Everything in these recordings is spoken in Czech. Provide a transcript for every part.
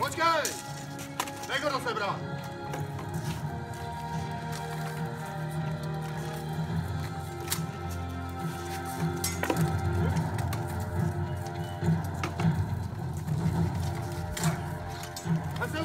Počkej! Nech ho rozebrat! Tak se ukáž! Dej mu! A, a, a, a, Nečekaj ho! Nazdar! Jo!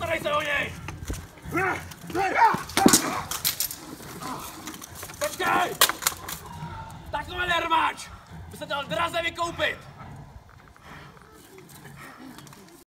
Postarej se o něj! Počkej! Takový rváč by se dal draze vykoupit!